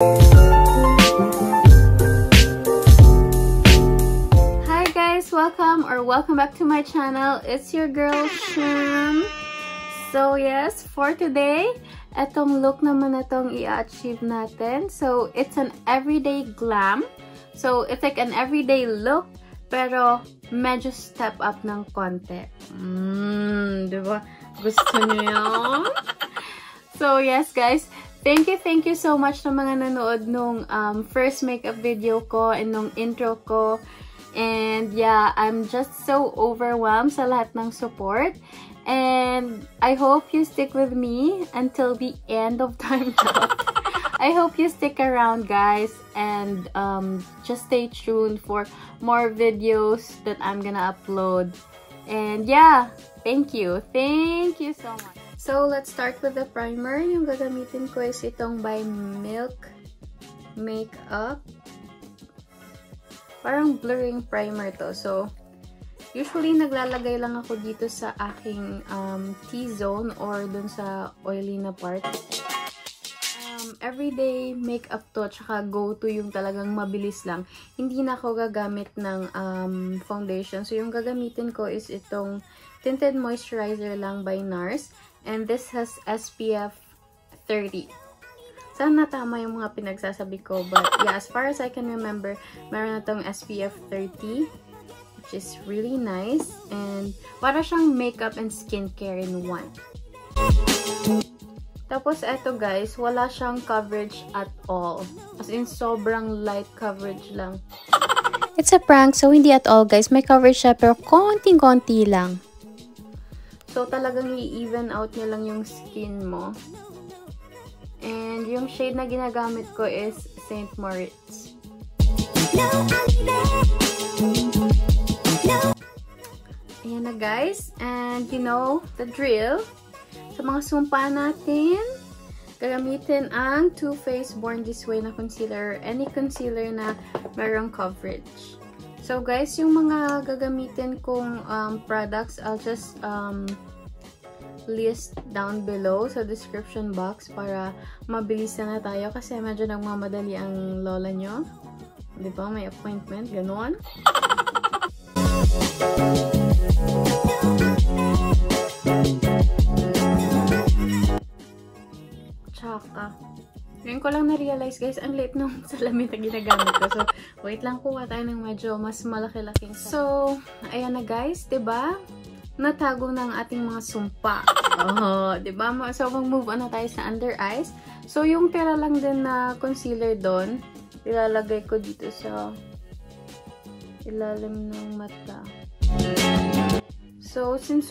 Hi guys! Welcome or welcome back to my channel. It's your girl, Sham. So yes, for today, etong look naman na tong i-achieve natin. So it's an everyday glam. So it's like an everyday look, pero medyo step up ng konti. Mmm, di ba? Gusto niyo? So yes guys, Thank you, thank you so much na mga nanood nung um, first makeup video ko and nung intro ko. And yeah, I'm just so overwhelmed sa lahat ng support. And I hope you stick with me until the end of time I hope you stick around guys and um, just stay tuned for more videos that I'm gonna upload. And yeah, thank you. Thank you so much. So, let's start with the primer. Yung gagamitin ko is itong by Milk Makeup. Parang blurring primer to. So, usually naglalagay lang ako dito sa aking um, T-zone or dun sa oily na part. Um, everyday makeup to, tsaka go-to yung talagang mabilis lang. Hindi na ako gagamit ng um, foundation. So, yung gagamitin ko is itong Tinted Moisturizer lang by NARS. And this has SPF 30. Sana tama yung mga pinagsasabi ko. But yeah, as far as I can remember, meron na tong SPF 30. Which is really nice. And para siyang makeup and skincare in one. Tapos eto guys, wala siyang coverage at all. As in, sobrang light coverage lang. It's a prank, so hindi at all guys. May coverage siya, pero konting-konti lang. So, talagang i-even out niya lang yung skin mo. And yung shade na ginagamit ko is St. Moritz. Ayan na guys. And you know, the drill. Sa mga sumpa natin, gagamitin ang Too Faced Born This Way na concealer. Any concealer na mayroong coverage. So guys, yung mga gagamitin kong um, products, I'll just um, list down below sa description box para mabilis na tayo kasi medyo nagmamadali ang lola nyo. Di ba? May appointment. Ganon. ngayon ko lang na-realize guys, ang late ng salamin na ginagamit ko. So, wait lang kuha tayo ng medyo mas malaki-laking. So, ayan na guys, ba diba? Natago na ang ating mga sumpa. Oh, ba diba? So, mag-move on na tayo sa under eyes. So, yung tira lang din na concealer doon, ilalagay ko dito sa ilalim ng mata. So, since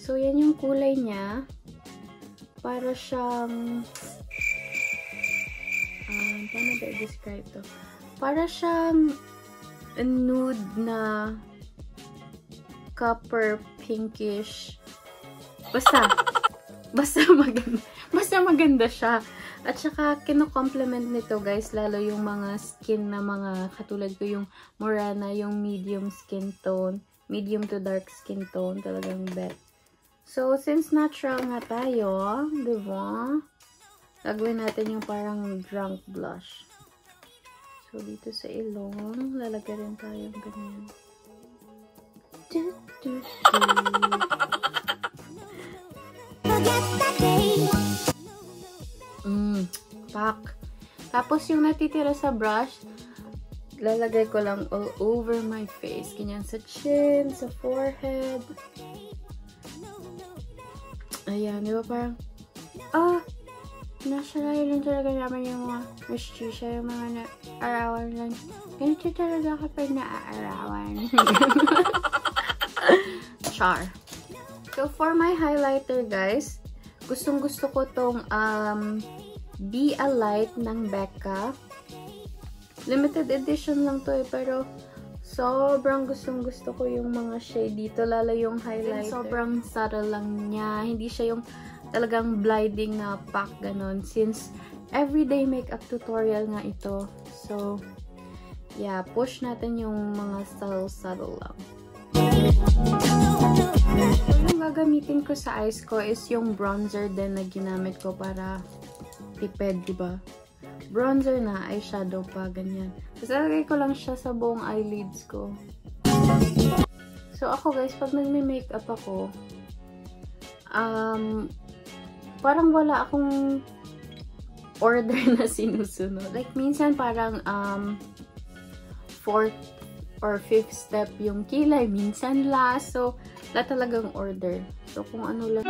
So, yan yung kulay niya. Para siyang um, paano ba i-describe to? Para siyang nude na copper pinkish. Basta, basta maganda. Basta maganda siya. At saka, kino-complement nito guys, lalo yung mga skin na mga, katulad ko yung Morana, yung medium skin tone, medium to dark skin tone, talagang bet. So, since natural nga tayo, di ba? Gagawin natin yung parang drunk blush. So, dito sa ilong, lalagay rin tayo ganyan. Du. Mm, pak. Tapos yung natitira sa brush, lalagay ko lang all over my face. Ganyan sa chin, sa forehead. Ayan, di ba parang, ah, nasa layo lang talaga naman yung mga mischicha, yung mga na-arawan lang. Ganito talaga kapag na-aarawan. Char. So, for my highlighter, guys, Gustong gusto ko tong um, Be a Light ng Becca. Limited edition lang to eh, pero sobrang gustong gusto ko yung mga shade dito, lalo yung highlighter. Sobrang subtle lang niya. Hindi siya yung talagang blinding na pack ganon. Since everyday makeup tutorial nga ito. So, yeah, push natin yung mga subtle-subtle lang. Yung gagamitin ko sa eyes ko is yung bronzer din na ginamit ko para tipid, di ba? Bronzer na, eyeshadow pa, ganyan. Tapos lagay ko lang siya sa buong eyelids ko. So ako guys, pag nagme-makeup ako, um, parang wala akong order na sinusunod. Like, minsan parang, um, fourth or fifth step yung kilay, minsan last. So, wala talagang order. So, kung ano lang...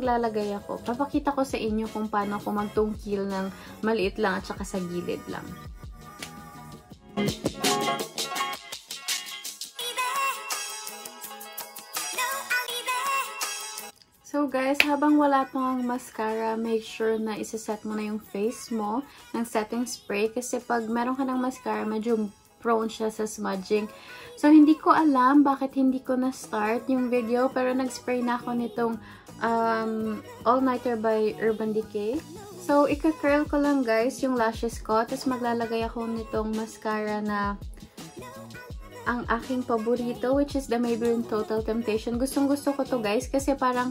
maglalagay ako. Papakita ko sa inyo kung paano ako magtungkil ng maliit lang at saka sa gilid lang. So guys, habang wala pang mascara, make sure na isa-set mo na yung face mo ng setting spray. Kasi pag meron ka ng mascara, medyo prone siya sa smudging. So, hindi ko alam bakit hindi ko na-start yung video. Pero nag-spray na ako nitong um, All Nighter by Urban Decay. So, ika-curl ko lang guys yung lashes ko. Tapos maglalagay ako nitong mascara na ang aking paborito, which is the Maybelline Total Temptation. Gustong gusto ko to guys kasi parang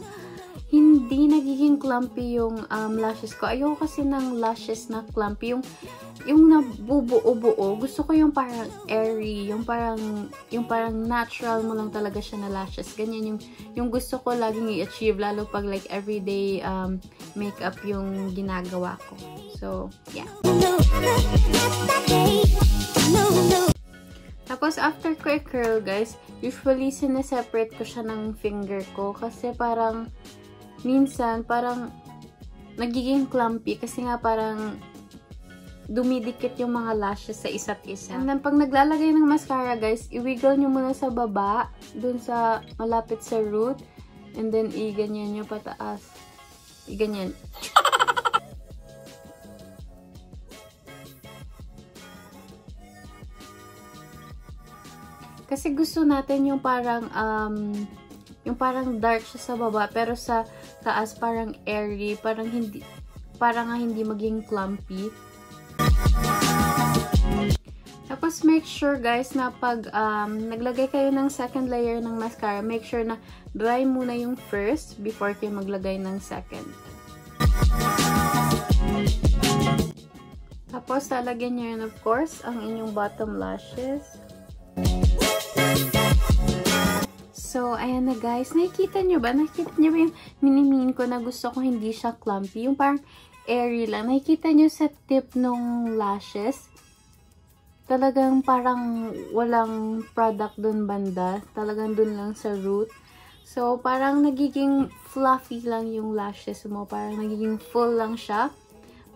hindi nagiging clumpy yung um, lashes ko. Ayoko kasi ng lashes na clumpy. Yung, yung nabubuo-buo. Gusto ko yung parang airy. Yung parang, yung parang natural mo lang talaga siya na lashes. Ganyan yung, yung gusto ko laging i-achieve. Lalo pag like everyday um, makeup yung ginagawa ko. So, yeah. Tapos, after ko i-curl, guys, usually sineseparate ko siya ng finger ko. Kasi parang, minsan parang nagiging clumpy kasi nga parang dumidikit yung mga lashes sa isa't isa. And then, pag naglalagay ng mascara, guys, i-wiggle nyo muna sa baba, dun sa malapit sa root, and then i-ganyan nyo pataas. I-ganyan. Kasi gusto natin yung parang um, yung parang dark siya sa baba, pero sa taas parang airy, parang hindi, parang nga hindi maging clumpy. Tapos, make sure guys na pag um, naglagay kayo ng second layer ng mascara, make sure na dry muna yung first before kayo maglagay ng second. Tapos, talagyan nyo yun of course ang inyong bottom lashes. So, ayan na guys. Nakikita nyo ba? Nakikita nyo ba yung minimin ko na gusto ko hindi siya clumpy? Yung parang airy lang. Nakikita nyo sa tip ng lashes? Talagang parang walang product dun banda. Talagang dun lang sa root. So, parang nagiging fluffy lang yung lashes mo. Parang nagiging full lang siya.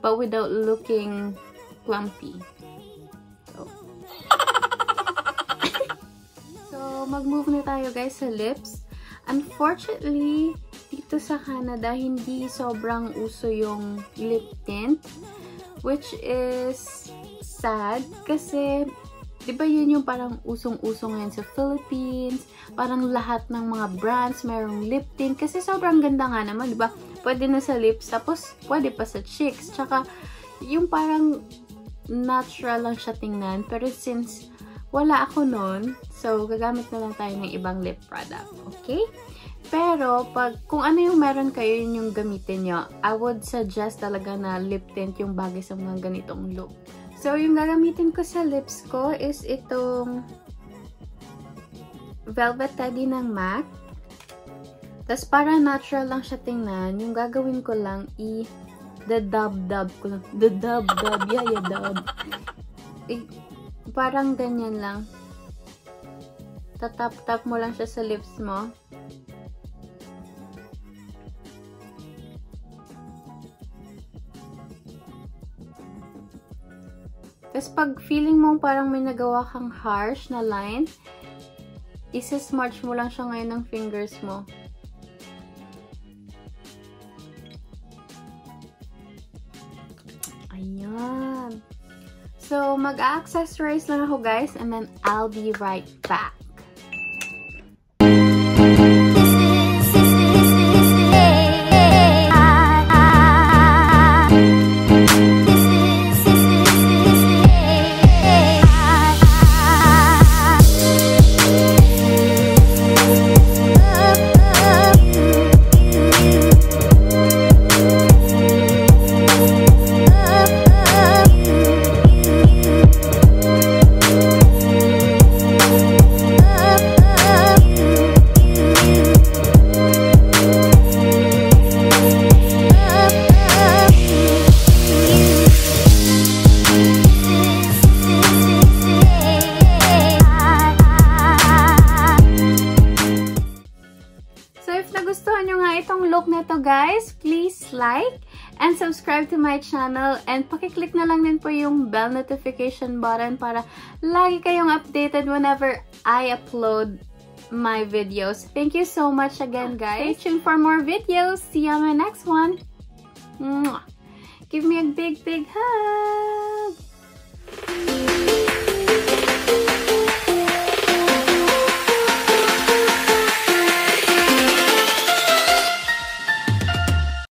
But without looking clumpy. Mag-move na tayo guys sa lips. Unfortunately, dito sa Canada, hindi sobrang uso yung lip tint. Which is sad kasi di ba yun yung parang usong-uso ngayon sa Philippines? Parang lahat ng mga brands mayroong lip tint. Kasi sobrang ganda nga naman, di ba? Pwede na sa lips, tapos pwede pa sa cheeks. Tsaka, yung parang natural lang siya tingnan. Pero since wala ako nun, so gagamit na lang tayo ng ibang lip product. Okay? Pero, pag, kung ano yung meron kayo, yun yung gamitin nyo. I would suggest talaga na lip tint yung bagay sa mga ganitong look. So, yung gagamitin ko sa lips ko is itong Velvet Teddy ng MAC. Tapos, para natural lang siya tingnan, yung gagawin ko lang, i- the dub-dub ko lang. The dub-dub. Yeah, yeah, dub. I- parang ganyan lang. Tatap-tap mo lang siya sa lips mo. Tapos pag feeling mo parang may nagawa kang harsh na line, isa-smudge mo lang siya ngayon ng fingers mo. Mag-accessorize lang ako guys and then I'll be right back. itong look na to guys, please like and subscribe to my channel and pakiclick na lang din po yung bell notification button para lagi kayong updated whenever I upload my videos. Thank you so much again guys. Stay tuned for more videos. See you on my next one. Give me a big, big hug!